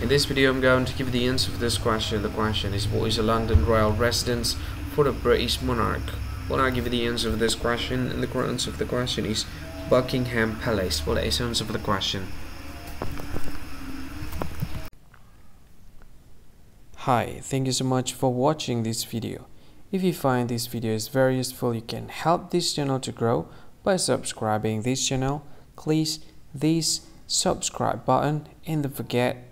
In this video I'm going to give you the answer for this question. The question is what is a London royal residence for the British monarch? Well I give you the answer for this question and the answer for the question is Buckingham Palace. Well that is the answer for the question. Hi, thank you so much for watching this video. If you find this video is very useful, you can help this channel to grow by subscribing this channel. Please this subscribe button and don't forget